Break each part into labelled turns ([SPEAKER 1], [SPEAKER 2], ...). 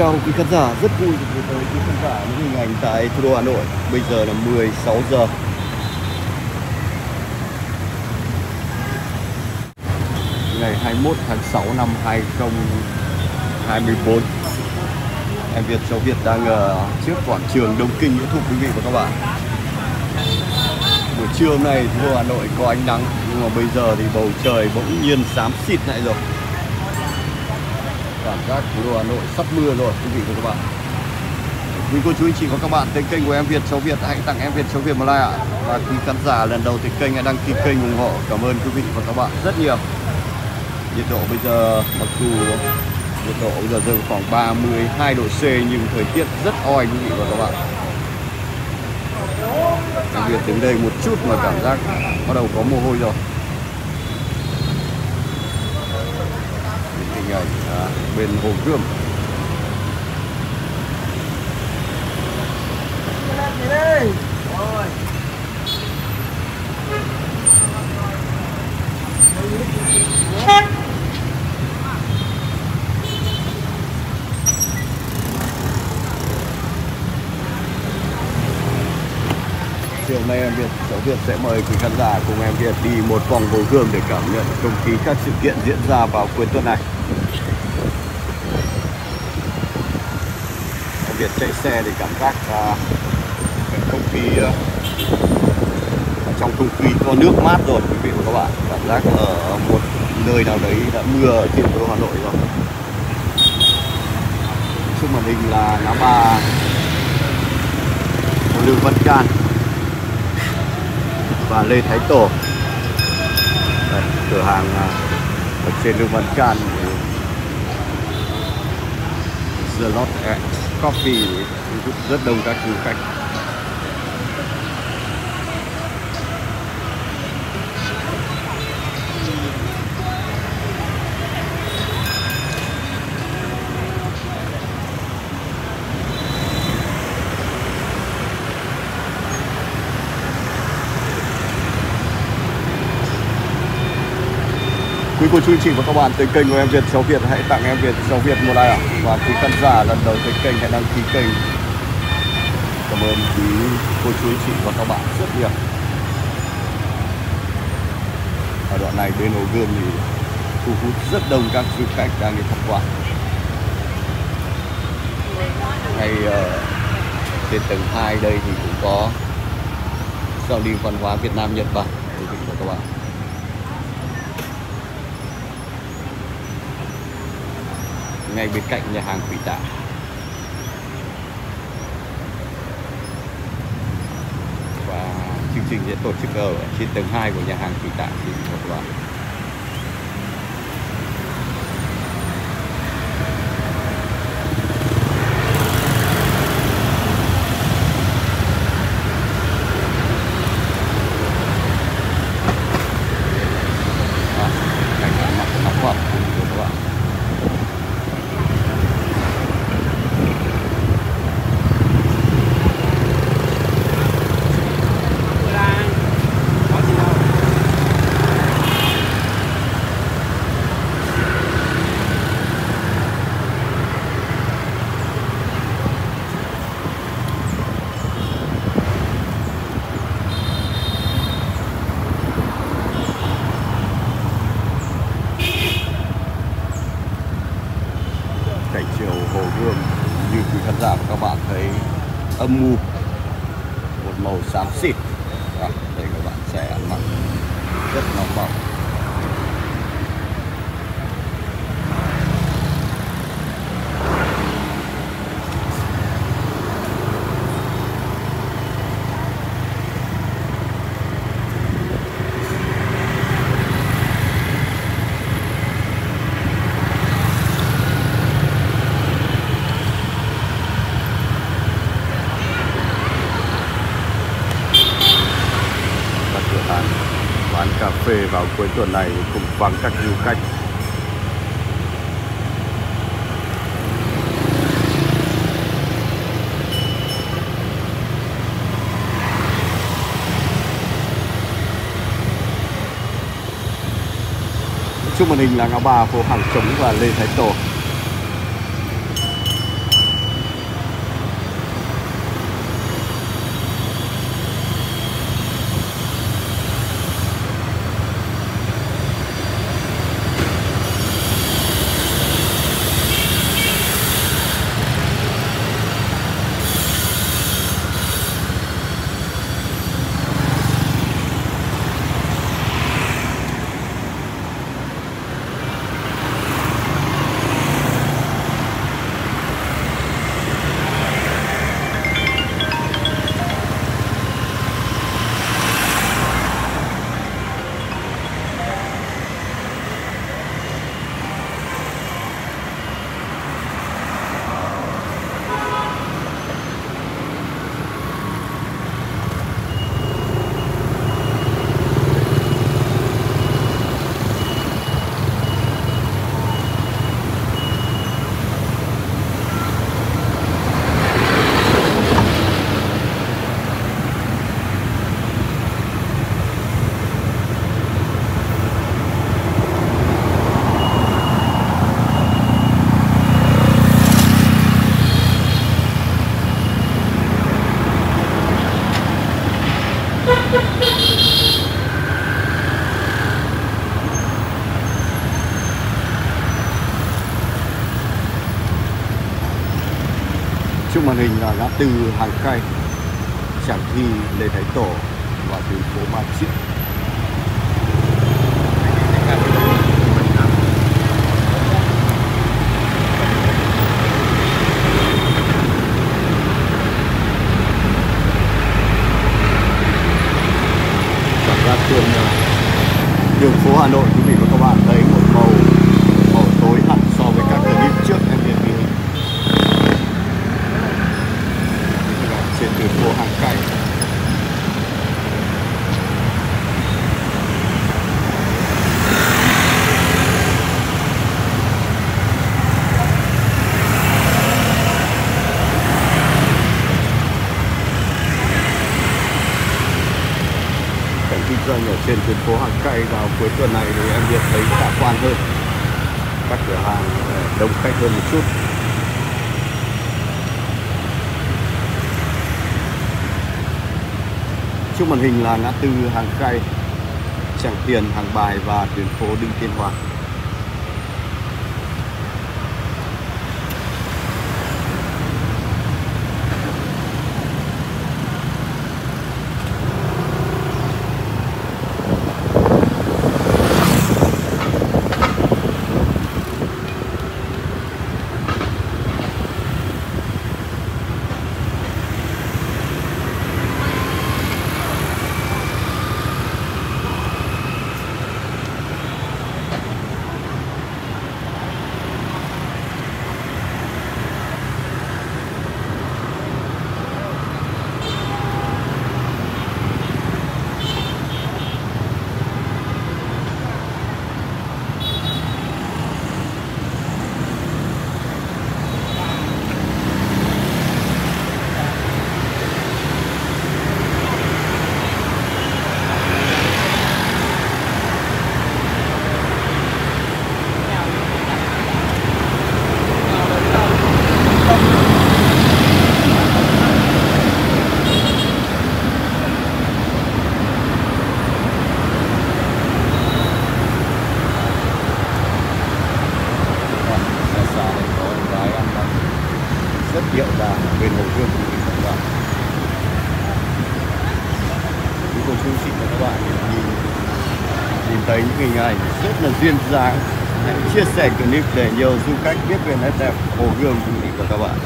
[SPEAKER 1] chào quý khán giả, rất vui được gửi tới quý khán giả những hình ảnh tại thủ đô Hà Nội. Bây giờ là 16 giờ. Ngày 21 tháng 6 năm 2024. Em Việt cháu Việt đang ở trước quảng trường Đông Kinh Nghĩa Thục quý vị và các bạn. Buổi trưa hôm nay thủ đô Hà Nội có ánh nắng nhưng mà bây giờ thì bầu trời bỗng nhiên xám xịt lại rồi cảm giác thủ đô Hà Nội sắp mưa rồi, quý vị và các bạn. Quý cô chú anh chị và các bạn tên kênh của em Việt Châu Việt, hãy tặng em Việt Châu Việt một like ạ. Và quý khán giả lần đầu tới kênh hãy đăng ký kênh ủng hộ. Cảm ơn quý vị và các bạn rất nhiều. Nhiệt độ bây giờ, mặc dù nhiệt độ bây giờ rơi khoảng 32 độ C, nhưng thời tiết rất oi, quý vị và các bạn. Em Việt đến đây một chút mà cảm giác bắt đầu có mồ hôi rồi. Đó, bên hồ gươm chiều nay em Việt cháu Việt sẽ mời quý khán giả cùng em Việt đi một vòng hồ gươm để cảm nhận không khí các sự kiện diễn ra vào cuối tuần này. Việc chạy xe thì cảm giác uh, không khí uh, trong không khí có nước mát rồi quý vị và các bạn. Cảm giác ở một nơi nào đấy đã mưa ở trên thủ đô Hà Nội rồi. Trước màn hình là ngã ba Lương Văn Can và Lê Thái Tổ. Đây, cửa hàng à, ở trên Lương Văn Can The Lot X. Coffee rất đông các du khách. Cô chú anh chị và các bạn tới kênh của em Việt Cháu Việt. Hãy tặng em Việt Cháu Việt một like ạ. Và quý khán giả lần đầu tới kênh, hãy đăng ký kênh. Cảm ơn quý cô chú anh chị và các bạn rất nhiều. Ở đoạn này bên hồ gươm thì thu hút rất đông các du khách đang đi tham quan. Ngay ở ờ, trên tầng 2 đây thì cũng có giao lưu văn hóa Việt Nam Nhật Bản. Quý vị và các bạn. Ngay bên cạnh nhà hàng Thủy Tạ. Và chương trình sẽ tổ chức ở trên tầng 2 của nhà hàng Thủy Tạ thì một bạn. À, cảnh nóng nóng bỏng của các bạn. cảnh chiều hồ gươm như quý khán giả và các bạn thấy âm mưu một màu xám xịt Đó, đây các bạn sẽ ăn mặn rất nóng bỏng các cửa hàng bán cà phê vào cuối tuần này cũng vắng các du khách. Trước màn hình là ngã ba phố Hàng Chống và Lê Thái Tổ. Màn hình là ngã tư hàng cây Tràng Thi Lê Thái Tổ và tuyến phố Ba Chiếc. cảm giác đường đường phố Hà Nội, quý vị và các bạn thấy một màu màu tối hẳn so với các clip trước em ghi hình trên tuyến phố hàng cây cảnh kinh doanh ở trên tuyến phố hàng cây vào cuối tuần này thì em Việt thấy khả quan hơn các cửa hàng ờ, đông khách hơn một chút. Trước màn hình là ngã tư hàng cây Tràng Tiền, Hàng Bài và tuyến phố Đinh Tiên Hoàng xa xa đây có một gái ăn mặc rất điệu đà ở bên hồ gươm quý vị và các bạn những cô chú chị và các bạn. Nhìn nhìn thấy những hình ảnh rất là duyên dáng, hãy chia sẻ clip để nhiều du khách biết về nét đẹp hồ gươm của và các bạn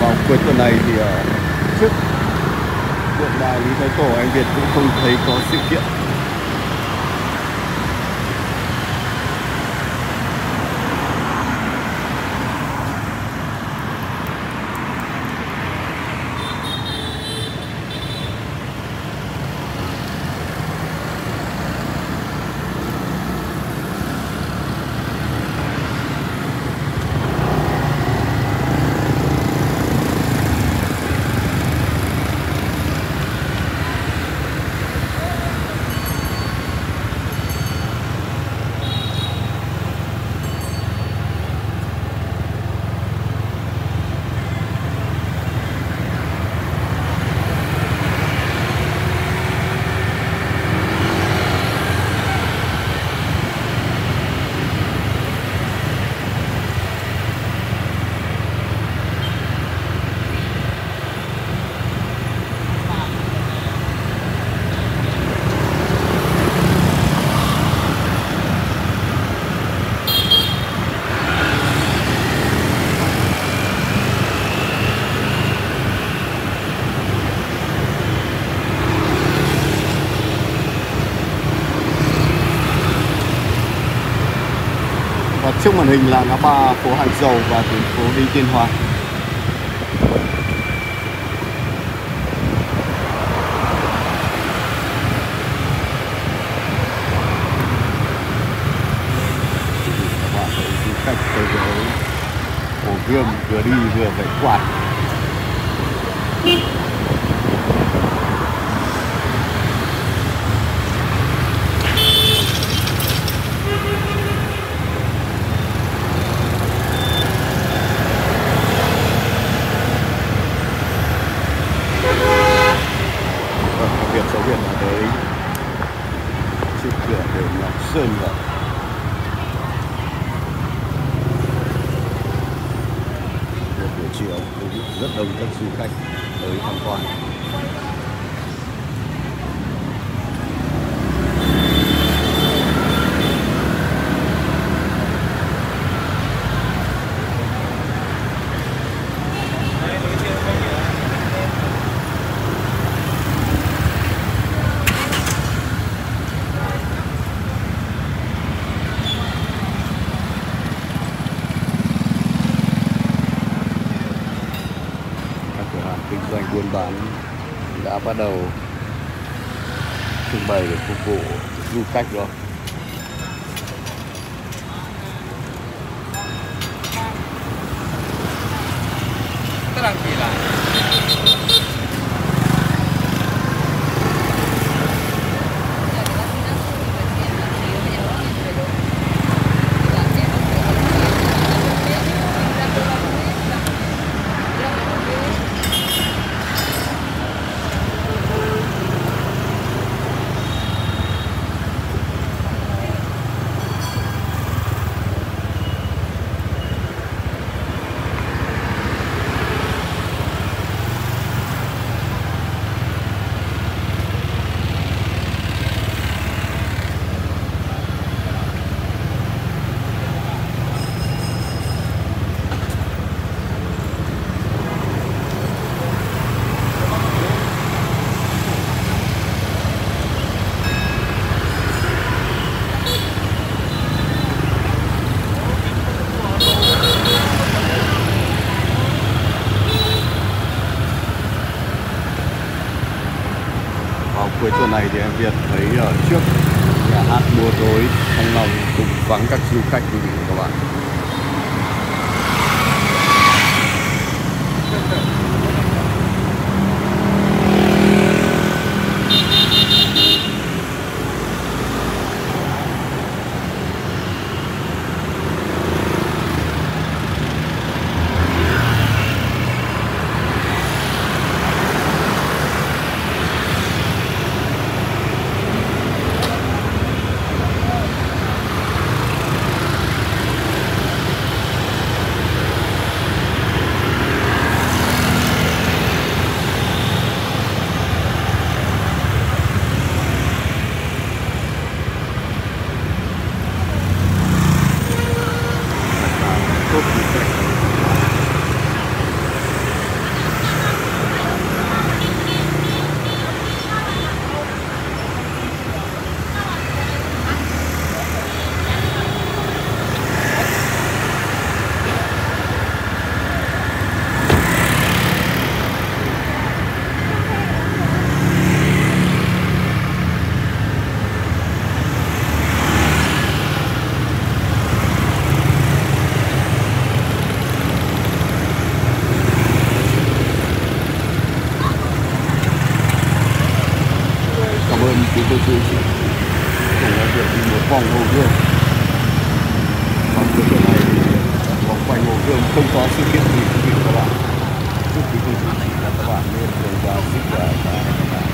[SPEAKER 1] vào cuối tuần này thì ở trước tượng đài Lý Thái Tổ anh Việt cũng không thấy có sự kiện. Trước màn hình là ngã ba phố Hàng Dầu và tuyến phố đi Tiên Hoàng các bạn thấy du khách tới với hồ gươm vừa đi vừa phải quạt Vâng, Việt số Việt đã tới trước cửa đền Ngọc Sơn rồi một buổi chiều rất đông các du khách tới tham quan các cửa hàng kinh doanh buôn bán đã bắt đầu trưng bày để phục vụ du khách rồi cuối tuần này thì em Việt thấy ở trước nhà hát mùa rối, Thăng Long cũng vắng các du khách quý vị và các bạn. thì tôi chỉ cùng là được một vòng hồ gươm. Vòng cái chỗ này vòng quanh hồ gươm, không có sự kiện gì quý vị các bạn chúc quý vị các bạn nên thường và sức khỏe và